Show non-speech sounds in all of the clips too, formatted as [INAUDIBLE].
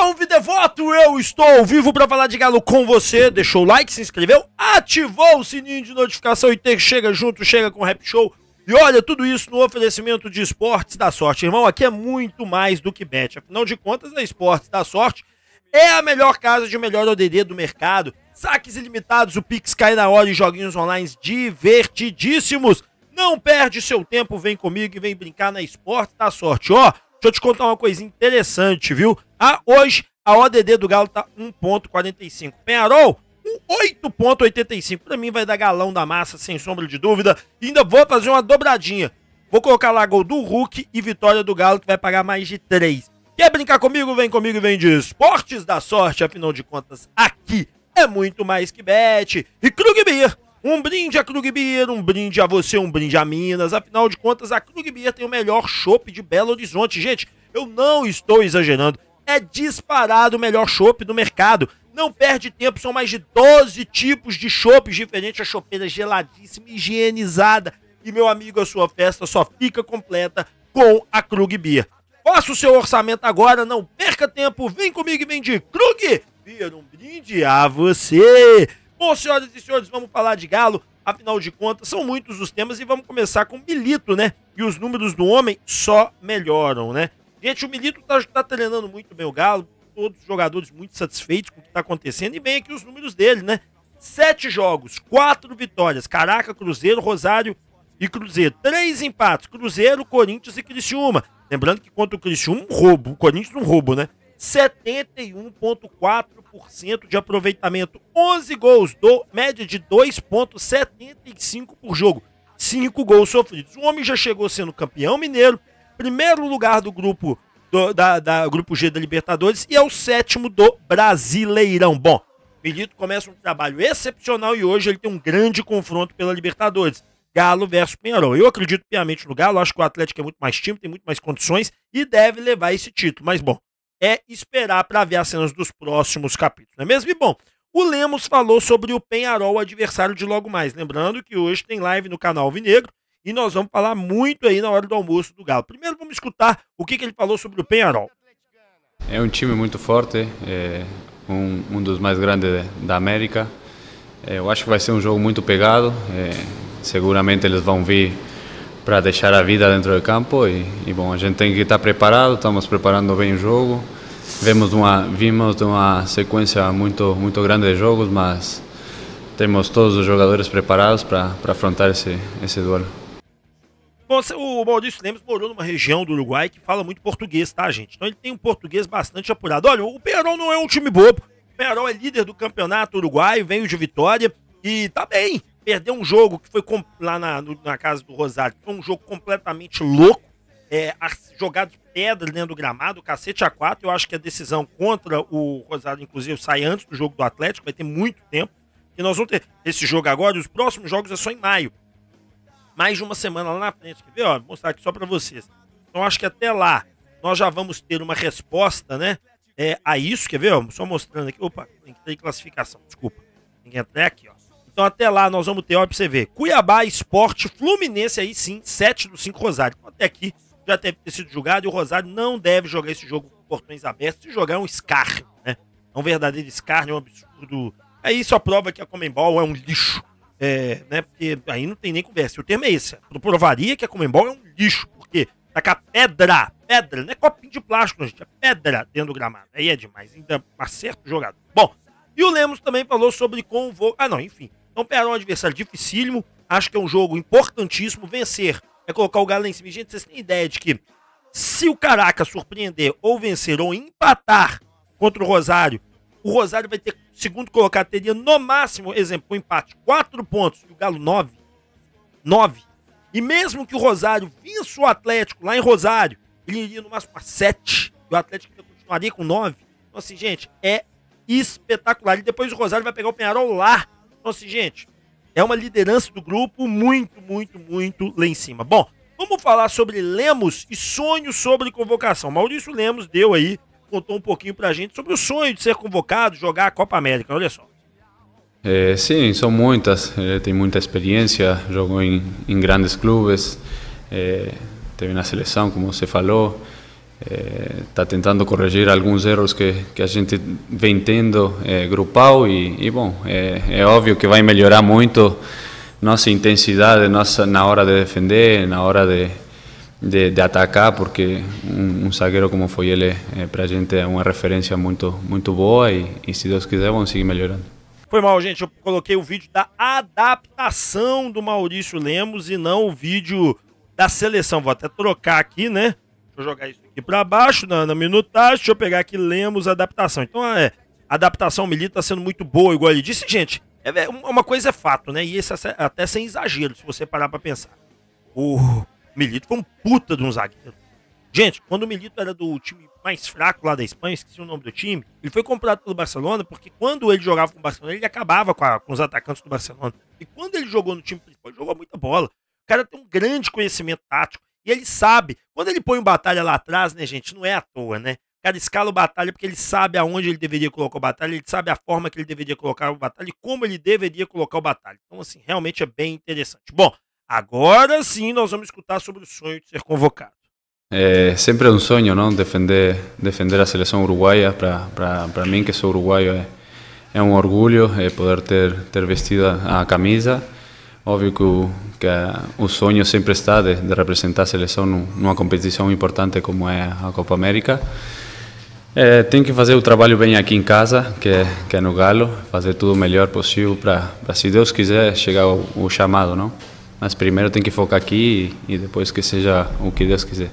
Salve devoto, eu estou vivo para falar de Galo com você. Deixou o like, se inscreveu, ativou o sininho de notificação e ter chega junto, chega com o Rap Show. E olha, tudo isso no oferecimento de Esportes da Sorte. Irmão, aqui é muito mais do que bet. Afinal de contas, a Esportes da Sorte é a melhor casa de melhor ODD do mercado. Saques ilimitados, o Pix cai na hora e joguinhos online divertidíssimos. Não perde seu tempo, vem comigo e vem brincar na Esportes da Sorte. Ó, deixa eu te contar uma coisa interessante, viu? Ah, hoje a ODD do Galo tá 1.45. Penharol, um 8.85. Para mim vai dar galão da massa, sem sombra de dúvida. E ainda vou fazer uma dobradinha. Vou colocar lá gol do Hulk e vitória do Galo, que vai pagar mais de 3. Quer brincar comigo? Vem comigo e vem de Esportes da Sorte. Afinal de contas, aqui é muito mais que bet. E Krug Beer. Um brinde a Krug Beer, um brinde a você, um brinde a Minas. Afinal de contas, a Krug Beer tem o melhor chopp de Belo Horizonte. Gente, eu não estou exagerando é disparado o melhor chopp do mercado. Não perde tempo, são mais de 12 tipos de chopps diferentes, a chopeira geladíssima, higienizada. E meu amigo, a sua festa só fica completa com a Krug Beer. Faça o seu orçamento agora, não perca tempo, vem comigo e vem de Krug Beer, um brinde a você. Bom, senhoras e senhores, vamos falar de Galo. Afinal de contas, são muitos os temas e vamos começar com Milito, né? E os números do homem só melhoram, né? Gente, o Milito tá, tá treinando muito bem o Galo, todos os jogadores muito satisfeitos com o que tá acontecendo, e bem aqui os números dele, né? Sete jogos, quatro vitórias, Caraca, Cruzeiro, Rosário e Cruzeiro. Três empates, Cruzeiro, Corinthians e Criciúma. Lembrando que contra o Criciúma, um roubo, o Corinthians um roubo, né? 71,4% de aproveitamento, 11 gols, do, média de 2,75 por jogo, 5 gols sofridos. O homem já chegou sendo campeão mineiro, primeiro lugar do grupo do, da, da, grupo G da Libertadores e é o sétimo do Brasileirão. Bom, Milito começa um trabalho excepcional e hoje ele tem um grande confronto pela Libertadores. Galo versus Penharol. Eu acredito piamente no Galo, acho que o Atlético é muito mais time, tem muito mais condições e deve levar esse título. Mas, bom, é esperar para ver as cenas dos próximos capítulos, não é mesmo? E, bom, o Lemos falou sobre o Penharol, adversário de logo mais. Lembrando que hoje tem live no canal Alvinegro e nós vamos falar muito aí na hora do almoço do Galo. Primeiro vamos escutar o que, que ele falou sobre o Penharol. É um time muito forte, é um, um dos mais grandes da América. É, eu acho que vai ser um jogo muito pegado. É, seguramente eles vão vir para deixar a vida dentro do campo e, e, bom, a gente tem que estar preparado. Estamos preparando bem o jogo. Vemos uma, vimos uma sequência muito muito grande de jogos, mas temos todos os jogadores preparados para afrontar esse esse duelo. Bom, o Maurício Lemos morou numa região do Uruguai que fala muito português, tá, gente? Então ele tem um português bastante apurado. Olha, o Penarol não é um time bobo. O Penarol é líder do campeonato uruguaio, veio de vitória e tá bem. Perdeu um jogo que foi lá na, na casa do Rosário, foi um jogo completamente louco. É, jogado de pedra dentro do gramado, cacete a quatro. Eu acho que a decisão contra o Rosário, inclusive, sai antes do jogo do Atlético, vai ter muito tempo. E nós vamos ter esse jogo agora, e os próximos jogos é só em maio mais de uma semana lá na frente. Quer ver? Ó, vou mostrar aqui só para vocês. Então acho que até lá nós já vamos ter uma resposta, né? É, a isso, quer ver? Ó, só mostrando aqui. Opa, tem que ter classificação, desculpa. Tem que entrar aqui, ó. Então até lá nós vamos ter, ó, pra você ver. Cuiabá, Esporte, Fluminense aí sim, 7 do 5 Rosário. Então, até aqui já deve ter sido julgado e o Rosário não deve jogar esse jogo com portões abertos. Se jogar é um escárnio, né? É um verdadeiro escárnio, é um absurdo. Aí só prova que a Comembol é um lixo é, né, porque aí não tem nem conversa. O termo é esse. Eu provaria que a Comembol é um lixo, porque tacar pedra, pedra, não é copinho de plástico, gente, é pedra dentro do gramado. Aí é demais, ainda acerta o jogador. Bom, e o Lemos também falou sobre convo... Ah, não, enfim. Então, Peará é um adversário dificílimo, acho que é um jogo importantíssimo. Vencer é colocar o Galo em cima. Gente, vocês têm ideia de que se o Caraca surpreender ou vencer ou empatar contra o Rosário, o Rosário vai ter, segundo colocado, teria no máximo, exemplo, um empate, quatro pontos e o Galo nove. Nove. E mesmo que o Rosário vença o Atlético lá em Rosário, ele iria no máximo a sete. E o Atlético continuaria com nove. Então, assim, gente, é espetacular. E depois o Rosário vai pegar o Penharol lá. Então, assim, gente, é uma liderança do grupo muito, muito, muito lá em cima. Bom, vamos falar sobre Lemos e sonhos sobre convocação. Maurício Lemos deu aí contou um pouquinho para a gente sobre o sonho de ser convocado, jogar a Copa América. Olha só. É, sim, são muitas. Ele tem muita experiência, jogou em, em grandes clubes, é, teve na seleção, como você falou. está tentando corrigir alguns erros que, que a gente vem tendo é, grupal e, e bom, é, é, óbvio que vai melhorar muito nossa intensidade nossa, na hora de defender, na hora de, de, de atacar, porque um, um, zagueiro como foi ele, é, para a gente é uma referência muito, muito boa e, e se Deus quiser vamos seguir melhorando. Foi mal, gente. Eu coloquei o vídeo da adaptação do Maurício Lemos e não o vídeo da seleção. Vou até trocar aqui, né? Deixa eu jogar isso aqui para baixo na, na minutagem. Deixa eu pegar aqui Lemos adaptação. Então, é, a adaptação Milito tá sendo muito boa, igual ele disse. Gente, é, é uma coisa é fato, né? E esse é até sem exagero, se você parar para pensar. O Milito foi um puta de um zagueiro. Gente, quando o Milito era do time mais fraco lá da Espanha, esqueci o nome do time, ele foi comprado pelo Barcelona porque quando ele jogava com o Barcelona, ele acabava com, a, com os atacantes do Barcelona. E quando ele jogou no time principal, ele jogou muita bola. O cara tem um grande conhecimento tático e ele sabe. Quando ele põe o Batalha lá atrás, né, gente, não é à toa, né? O cara escala o Batalha porque ele sabe aonde ele deveria colocar o Batalha, ele sabe a forma que ele deveria colocar o Batalha e como ele deveria colocar o Batalha. Então, assim, realmente é bem interessante. Bom, agora sim nós vamos escutar sobre o sonho de ser convocado. É sempre é um sonho, não? Defender, defender a seleção uruguaia. Para mim, que sou uruguaio, é, é um orgulho é poder ter, ter vestido a camisa. Óbvio que o, que o sonho sempre está de, de representar a seleção numa competição importante como é a Copa América. É, tem que fazer o trabalho bem aqui em casa, que é, que é no Galo, fazer tudo o melhor possível para, se Deus quiser, chegar o, o chamado, não? Mas primeiro tem que focar aqui e, depois que seja o que Deus quiser.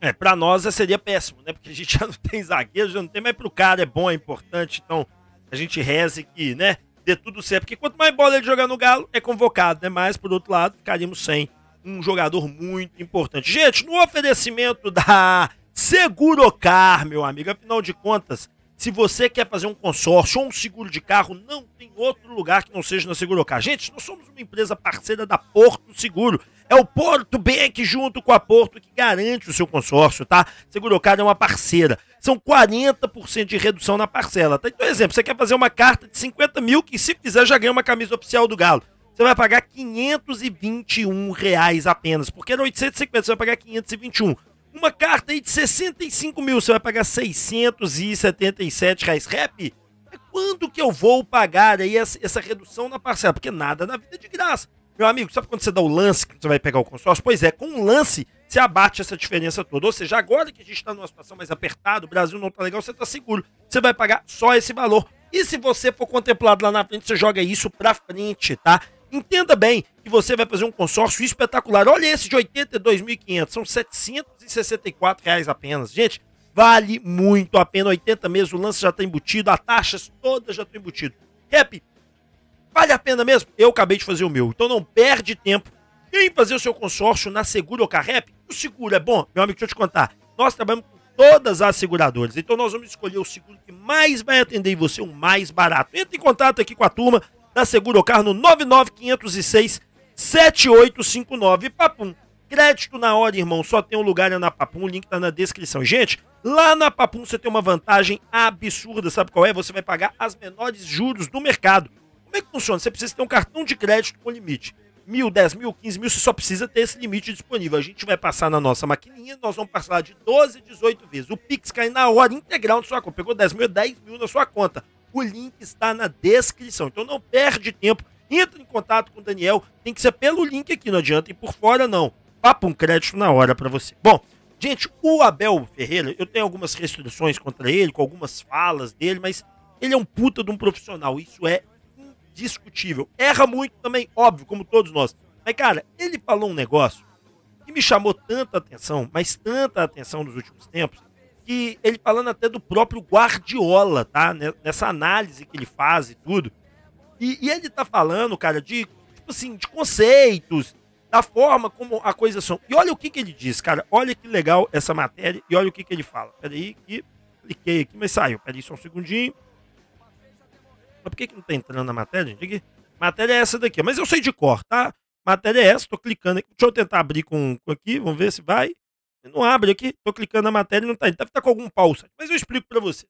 É, pra nós seria péssimo, né? Porque a gente [LAUGHS] já não tem zagueiro, já não tem, mas pro cara é bom, é importante. Então, a gente reze que, né? Dê tudo certo. Porque quanto mais bola ele jogar no Galo, é convocado, né? Mas, por outro lado, ficaríamos sem um jogador muito importante. Gente, no oferecimento da Segurocar, meu amigo, afinal de contas, se você quer fazer um consórcio ou um seguro de carro, não tem outro lugar que não seja na Segurocar. Gente, nós somos uma empresa parceira da Porto Seguro. É o Porto Bank junto com a Porto que garante o seu consórcio, tá? Segurocar é uma parceira. São 40% de redução na parcela, tá? Então, exemplo, você quer fazer uma carta de 50 mil que se quiser já ganha uma camisa oficial do Galo. Você vai pagar 521 reais apenas, porque era 850, você vai pagar 521 uma carta aí de 65 mil, você vai pagar 677 reais. Rap, é quando que eu vou pagar aí essa, essa redução na parcela? Porque nada na vida é de graça. Meu amigo, sabe quando você dá o lance que você vai pegar o consórcio? Pois é, com um lance você abate essa diferença toda. Ou seja, agora que a gente está numa situação mais apertada, o Brasil não está legal, você está seguro. Você vai pagar só esse valor. E se você for contemplado lá na frente, você joga isso pra frente, tá? Entenda bem que você vai fazer um consórcio espetacular. Olha esse de 82.500, são 764 reais apenas. Gente, vale muito a pena. 80 meses, o lance já está embutido, as taxas todas já estão embutidas. Rap, vale a pena mesmo? Eu acabei de fazer o meu, então não perde tempo em fazer o seu consórcio na Seguro Carrep. O seguro é bom? Meu amigo, deixa eu te contar. Nós trabalhamos com todas as seguradoras, então nós vamos escolher o seguro que mais vai atender você, o mais barato. Entre em contato aqui com a turma da Segurocar no 99506 7859. Papum. Crédito na hora, irmão. Só tem um lugar na Papum. O link tá na descrição. Gente, lá na Papum você tem uma vantagem absurda. Sabe qual é? Você vai pagar as menores juros do mercado. Como é que funciona? Você precisa ter um cartão de crédito com limite. Mil, dez mil, quinze mil, você só precisa ter esse limite disponível. A gente vai passar na nossa maquininha, nós vamos passar de 12, 18 vezes. O Pix cai na hora integral na sua conta. Pegou 10 mil, 10 mil na sua conta. O link está na descrição. Então não perde tempo. Entra em contato com o Daniel. Tem que ser pelo link aqui, não adianta ir por fora, não. Papo um crédito na hora para você. Bom, gente, o Abel Ferreira, eu tenho algumas restrições contra ele, com algumas falas dele, mas ele é um puta de um profissional. Isso é indiscutível. Erra muito também, óbvio, como todos nós. Mas, cara, ele falou um negócio que me chamou tanta atenção, mas tanta atenção nos últimos tempos, que ele falando até do próprio Guardiola, tá? Nessa análise que ele faz e tudo. E, e ele tá falando, cara, de, tipo assim, de conceitos, da forma como a coisa são. E olha o que, que ele diz, cara. Olha que legal essa matéria e olha o que, que ele fala. Peraí, que cliquei aqui, mas saiu. Peraí só um segundinho. Mas por que, que não tá entrando na matéria, gente? Matéria é essa daqui, mas eu sei de cor, tá? Matéria é essa, tô clicando aqui. Deixa eu tentar abrir com, com aqui, vamos ver se vai. Não abre aqui, tô clicando na matéria e não tá. Deve estar tá com algum pulso. Mas eu explico para você.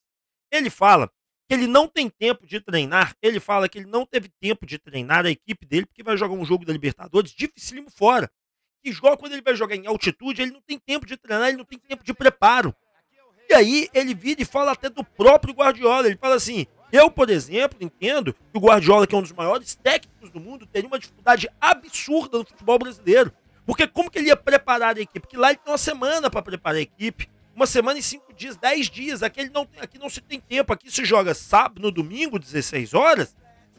Ele fala que ele não tem tempo de treinar. Ele fala que ele não teve tempo de treinar a equipe dele porque vai jogar um jogo da Libertadores dificílimo fora. que joga quando ele vai jogar em altitude, ele não tem tempo de treinar, ele não tem tempo de preparo. E aí ele vira e fala até do próprio Guardiola. Ele fala assim: eu, por exemplo, entendo que o Guardiola, que é um dos maiores técnicos do mundo, teria uma dificuldade absurda no futebol brasileiro. Porque como que ele ia preparar a equipe? Porque lá ele tem uma semana para preparar a equipe. Uma semana em cinco dias, dez dias. Aqui, não, aqui não se tem tempo. Aqui se joga sábado, no domingo, 16 horas.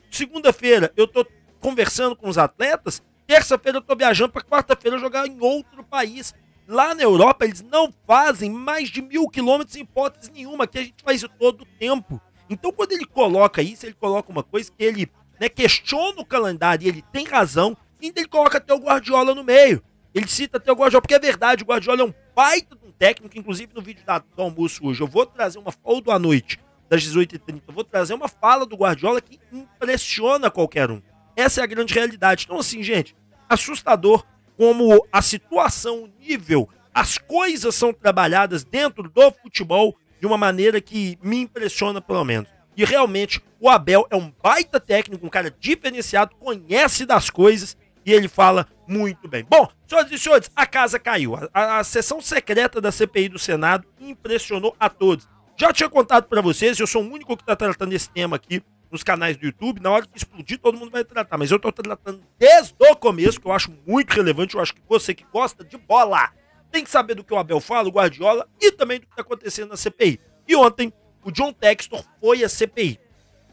Segunda-feira eu tô conversando com os atletas. Terça-feira eu tô viajando para quarta-feira jogar em outro país. Lá na Europa eles não fazem mais de mil quilômetros em hipótese nenhuma. Aqui a gente faz isso todo o tempo. Então quando ele coloca isso, ele coloca uma coisa que ele né, questiona o calendário e ele tem razão. Ele coloca até o Guardiola no meio. Ele cita até o Guardiola, porque é verdade, o Guardiola é um baita de um técnico, inclusive no vídeo da, do almoço hoje. Eu vou trazer uma, ou do à noite, das 18h30, eu vou trazer uma fala do Guardiola que impressiona qualquer um. Essa é a grande realidade. Então, assim, gente, assustador como a situação, o nível, as coisas são trabalhadas dentro do futebol de uma maneira que me impressiona, pelo menos. E realmente, o Abel é um baita técnico, um cara diferenciado, conhece das coisas e ele fala muito bem. Bom, senhoras e senhores, a casa caiu. A, a, a sessão secreta da CPI do Senado impressionou a todos. Já tinha contado para vocês, eu sou o único que está tratando esse tema aqui nos canais do YouTube. Na hora que explodir, todo mundo vai tratar. Mas eu estou tratando desde o começo, que eu acho muito relevante. Eu acho que você que gosta de bola tem que saber do que o Abel fala, o Guardiola, e também do que está acontecendo na CPI. E ontem, o John Textor foi à CPI.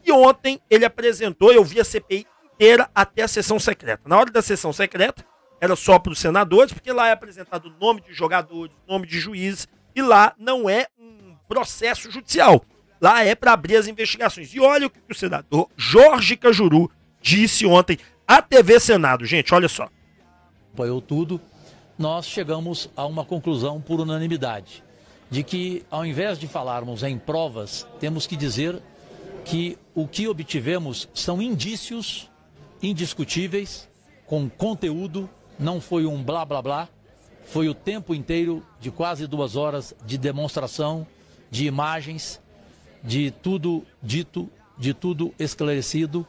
E ontem ele apresentou, eu vi a CPI inteira até a sessão secreta. Na hora da sessão secreta, era só para os senadores, porque lá é apresentado o nome de jogadores, nome de juízes, e lá não é um processo judicial. Lá é para abrir as investigações. E olha o que o senador Jorge Cajuru disse ontem à TV Senado. Gente, olha só. Apoiou tudo. Nós chegamos a uma conclusão por unanimidade de que, ao invés de falarmos em provas, temos que dizer que o que obtivemos são indícios indiscutíveis, com conteúdo, não foi um blá blá blá, foi o tempo inteiro de quase duas horas de demonstração, de imagens, de tudo dito, de tudo esclarecido,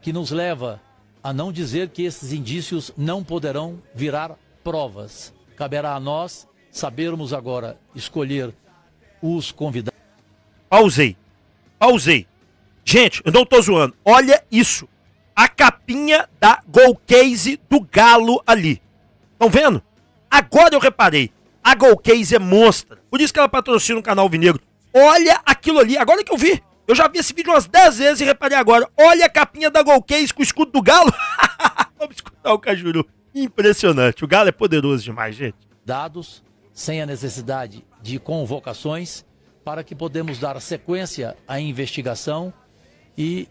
que nos leva a não dizer que esses indícios não poderão virar provas. Caberá a nós sabermos agora escolher os convidados. Pausei. Pausei. Gente, eu não tô zoando. Olha isso. A capinha da Gol Case do Galo ali. Estão vendo? Agora eu reparei. A Gol Case é monstra. Por isso que ela patrocina o canal Vinegro. Olha aquilo ali. Agora que eu vi. Eu já vi esse vídeo umas 10 vezes e reparei agora. Olha a capinha da Gol Case com o escudo do Galo. [LAUGHS] Vamos escutar o Cajuru. Impressionante. O Galo é poderoso demais, gente. Dados sem a necessidade de convocações para que podemos dar sequência à investigação e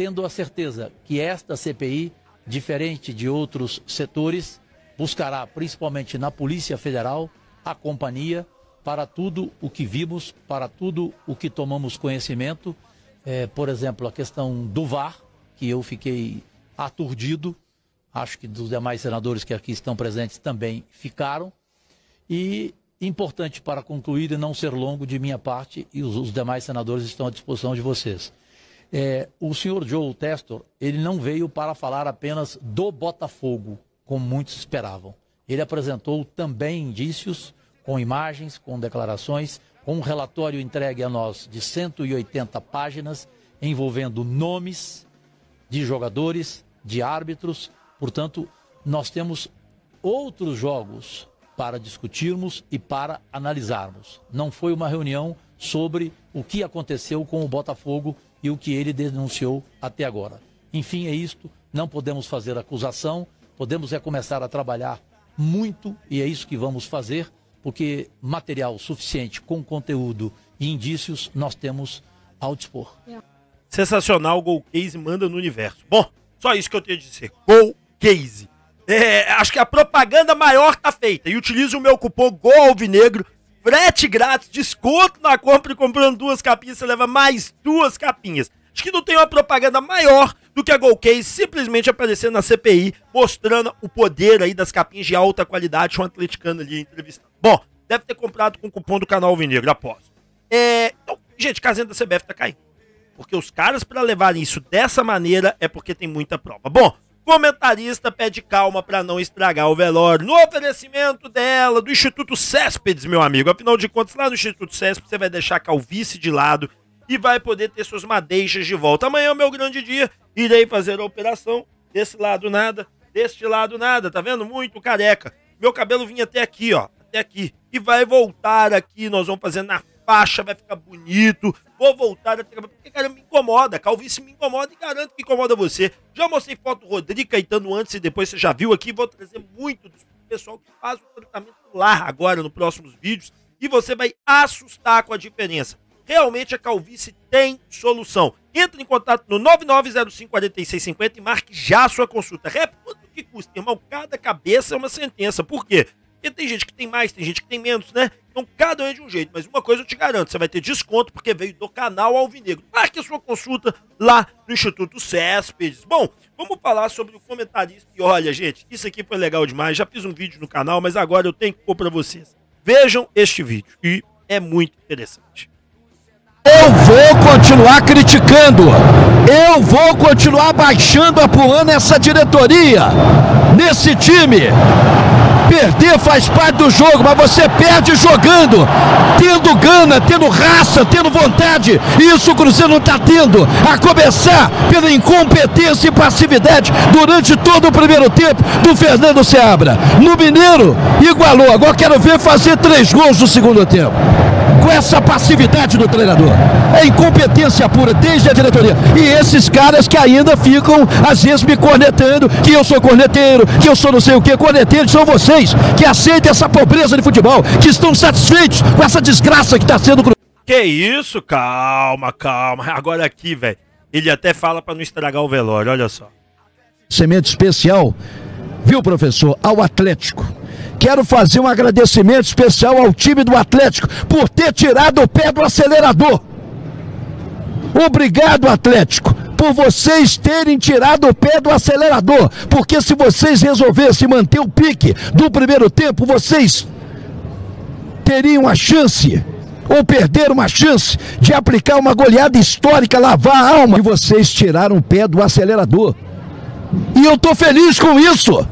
tendo a certeza que esta CPI, diferente de outros setores, buscará principalmente na Polícia Federal a companhia para tudo o que vimos, para tudo o que tomamos conhecimento, é, por exemplo, a questão do VAR, que eu fiquei aturdido, acho que dos demais senadores que aqui estão presentes também ficaram, e importante para concluir e não ser longo de minha parte, e os, os demais senadores estão à disposição de vocês. É, o senhor Joe Testor, ele não veio para falar apenas do Botafogo, como muitos esperavam. Ele apresentou também indícios, com imagens, com declarações, com um relatório entregue a nós de 180 páginas, envolvendo nomes de jogadores, de árbitros. Portanto, nós temos outros jogos para discutirmos e para analisarmos. Não foi uma reunião sobre o que aconteceu com o Botafogo e o que ele denunciou até agora. Enfim, é isto. Não podemos fazer acusação, podemos é começar a trabalhar muito e é isso que vamos fazer, porque material suficiente com conteúdo e indícios nós temos ao dispor. Sensacional, Gol Case manda no universo. Bom, só isso que eu tenho a dizer. Gol Case. É, acho que a propaganda maior tá feita. E utilize o meu cupom GOLVINEGRO, frete grátis, desconto na compra e comprando duas capinhas, você leva mais duas capinhas. Acho que não tem uma propaganda maior do que a Golcase simplesmente aparecendo na CPI, mostrando o poder aí das capinhas de alta qualidade, um atleticano ali entrevistando. Bom, deve ter comprado com o cupom do canal Alvinegro, aposto. É, então, gente, casinha da CBF tá caindo. Porque os caras, para levarem isso dessa maneira, é porque tem muita prova. Bom, comentarista pede calma para não estragar o velório. No oferecimento dela, do Instituto Céspedes, meu amigo. Afinal de contas, lá no Instituto Céspedes você vai deixar a calvície de lado e vai poder ter suas madeixas de volta. Amanhã é o meu grande dia. Irei fazer a operação. Desse lado nada, deste lado nada. Tá vendo? Muito careca. Meu cabelo vinha até aqui, ó. Até aqui. E vai voltar aqui. Nós vamos fazer na faixa, vai ficar bonito. Vou voltar a ter Porque, cara, me incomoda. Calvície me incomoda e garanto que incomoda você. Já mostrei foto do Rodrigo Caetano antes e depois você já viu aqui. Vou trazer muito do pessoal que faz o tratamento lá agora, nos próximos vídeos. E você vai assustar com a diferença. Realmente a calvície tem solução. Entre em contato no 99054650 e marque já a sua consulta. Rep, quanto que custa, irmão? Cada cabeça é uma sentença. Por quê? Porque tem gente que tem mais, tem gente que tem menos, né? Então cada um é de um jeito. Mas uma coisa eu te garanto: você vai ter desconto porque veio do canal Alvinegro. Marque a sua consulta lá no Instituto Céspedes. Bom, vamos falar sobre o comentarista. E olha, gente, isso aqui foi legal demais. Já fiz um vídeo no canal, mas agora eu tenho que pôr para vocês. Vejam este vídeo, e é muito interessante. Eu vou continuar criticando. Eu vou continuar baixando, apurando essa diretoria nesse time. Perder faz parte do jogo, mas você perde jogando, tendo gana, tendo raça, tendo vontade. Isso o Cruzeiro não está tendo. A começar pela incompetência e passividade durante todo o primeiro tempo do Fernando Seabra. No Mineiro, igualou. Agora quero ver fazer três gols no segundo tempo. Com essa passividade do treinador. É incompetência pura, desde a diretoria. E esses caras que ainda ficam, às vezes, me cornetando, que eu sou corneteiro, que eu sou não sei o que, corneteiros são vocês vocês que aceitam essa pobreza de futebol, que estão satisfeitos com essa desgraça que está sendo. Que isso? Calma, calma. Agora aqui, velho. Ele até fala para não estragar o velório, olha só. Semente especial, viu, professor, ao Atlético. Quero fazer um agradecimento especial ao time do Atlético por ter tirado o pé do acelerador. Obrigado, Atlético por vocês terem tirado o pé do acelerador. Porque se vocês resolvessem manter o pique do primeiro tempo, vocês teriam a chance ou perderam uma chance de aplicar uma goleada histórica, lavar a alma. E vocês tiraram o pé do acelerador. E eu estou feliz com isso,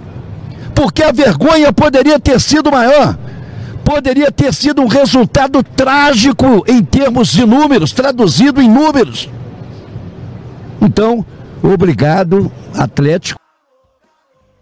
porque a vergonha poderia ter sido maior. Poderia ter sido um resultado trágico em termos de números, traduzido em números. Então, obrigado, Atlético.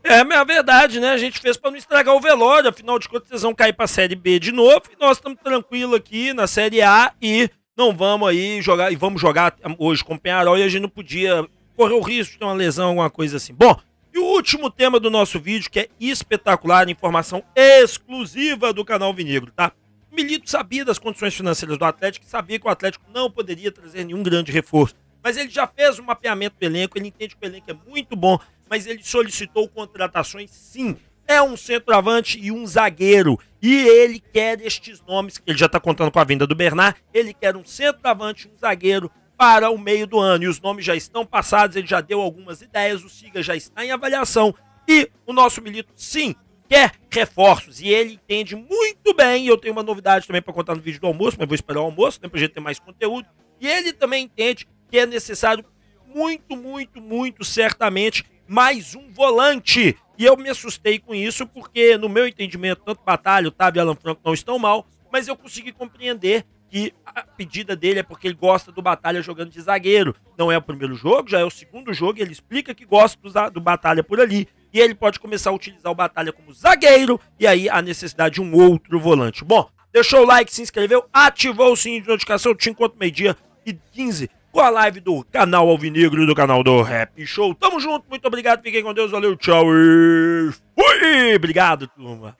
É, é a verdade, né? A gente fez para não estragar o velório, afinal de contas, vocês vão cair para a Série B de novo e nós estamos tranquilos aqui na Série A e não vamos aí jogar, e vamos jogar hoje com o Penharol e a gente não podia correr o risco de ter uma lesão, alguma coisa assim. Bom, e o último tema do nosso vídeo, que é espetacular, informação exclusiva do canal Vinegro, tá? Milito sabia das condições financeiras do Atlético e sabia que o Atlético não poderia trazer nenhum grande reforço mas ele já fez um mapeamento do elenco, ele entende que o elenco é muito bom, mas ele solicitou contratações sim. É um centroavante e um zagueiro. E ele quer estes nomes, ele já está contando com a vinda do Bernard, ele quer um centroavante um zagueiro para o meio do ano. E os nomes já estão passados, ele já deu algumas ideias, o Siga já está em avaliação. E o nosso Milito, sim, quer reforços. E ele entende muito bem. E eu tenho uma novidade também para contar no vídeo do almoço, mas vou esperar o almoço, né, para a gente ter mais conteúdo. E ele também entende que é necessário muito, muito, muito certamente mais um volante. E eu me assustei com isso porque, no meu entendimento, tanto Batalha, Otávio e Alan Franco não estão mal, mas eu consegui compreender que a pedida dele é porque ele gosta do Batalha jogando de zagueiro. Não é o primeiro jogo, já é o segundo jogo, e ele explica que gosta do, Batalha por ali. E ele pode começar a utilizar o Batalha como zagueiro, e aí a necessidade de um outro volante. Bom, deixou o like, se inscreveu, ativou o sininho de notificação, te encontro meio-dia e 15 com a live do canal Alvinegro e do canal do Rap Show. Tamo junto, muito obrigado, fiquem com Deus, valeu, tchau e fui! Obrigado, turma.